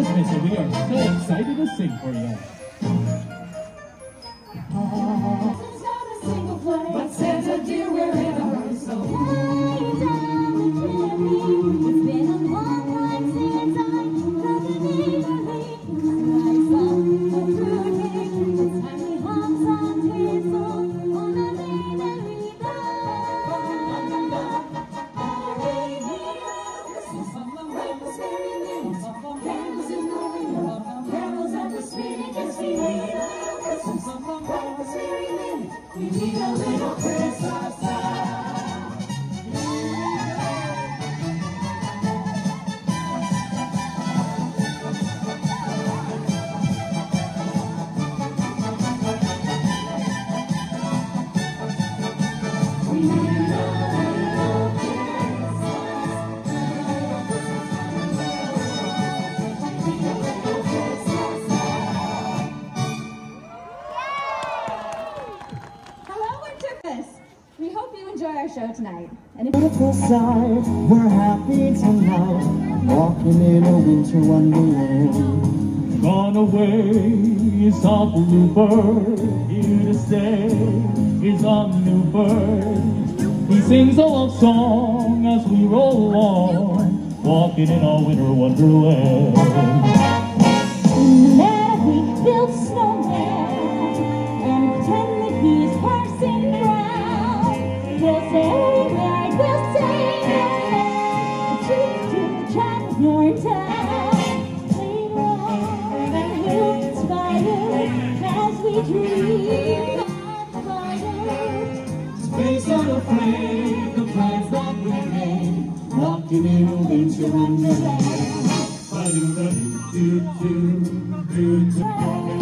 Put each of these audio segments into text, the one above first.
Christmas, and we are so excited to sing for you. We hope you enjoy our show tonight. And if Beautiful sight, we're happy tonight, walking in a winter wonderland. Gone away is our bluebird, here to stay is our new bird. He sings a love song as we roll along, walking in our winter wonderland. A winter wonderland. Ba-do-ba-do-do-do-do.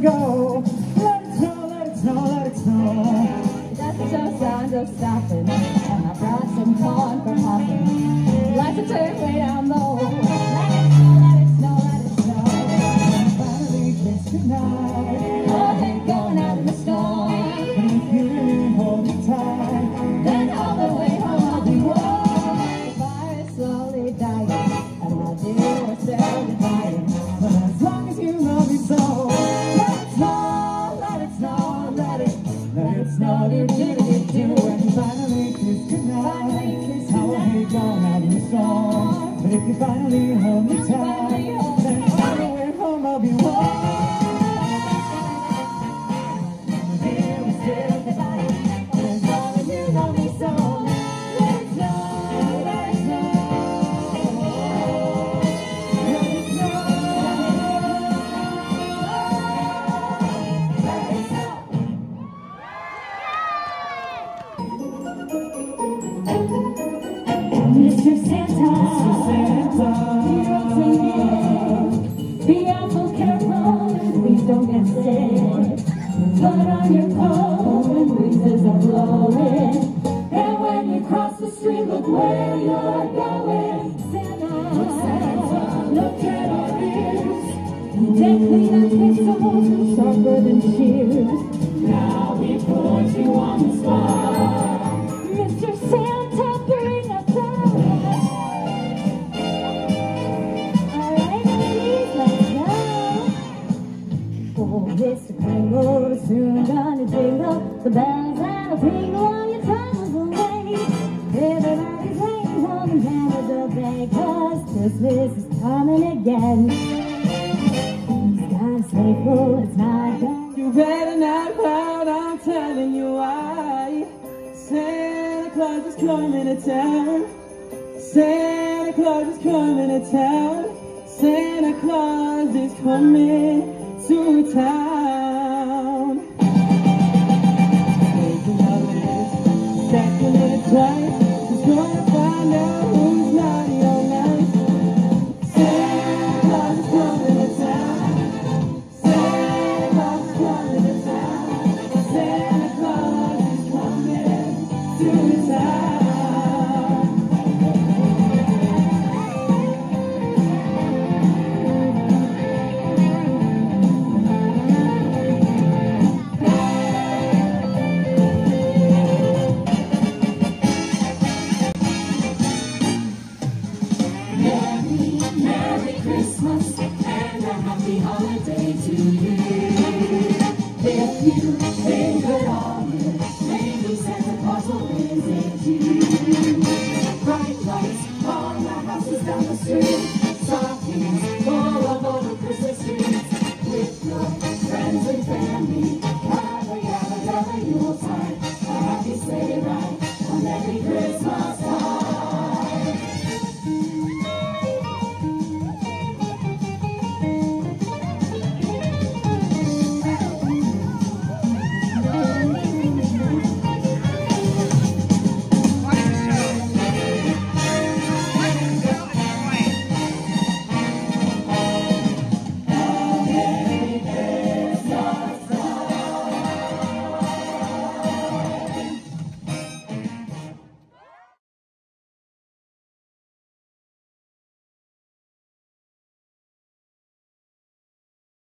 Go, let it snow, let it snow, let it snow. That's the show sound of stopping, and I brought some corn for popping. Like to turn way down low. Let it snow, let it snow, let it snow. Finally, kiss goodnight. Oh, they're going out in the snow. And if you hold me tight, Then all the way home I'll be warm. The fire is slowly dying, and my dear are still. The if you finally hold me tight, then all the way home I'll be warm. Here we fight, but as long as you love me. Mr. Santa. Be awful careful, please don't get sick. Put on your coat when breezes are blowing. And when you cross the street, look where you're going. Santa, look at our ears. Clean up pistols, sharper than shears. Now we put you on the spot. Soon gonna jingle the bells that'll tingle on your travels away. Everybody's waiting home and hammers a day, 'cause Christmas is coming again. He's got a sleigh full, it's not done. You better not pout, I'm telling you why. Santa Claus is coming to town. Santa Claus is coming to town. Santa Claus is coming to town. Checking Christmas and a happy holiday to you. If you think it all maybe Santa Claus will visit you. Bright lights on the houses down the street, stockings full of old Christmas trees. With your friends and family, have a gather, gather, you will find a happy sleigh ride on every Christmas.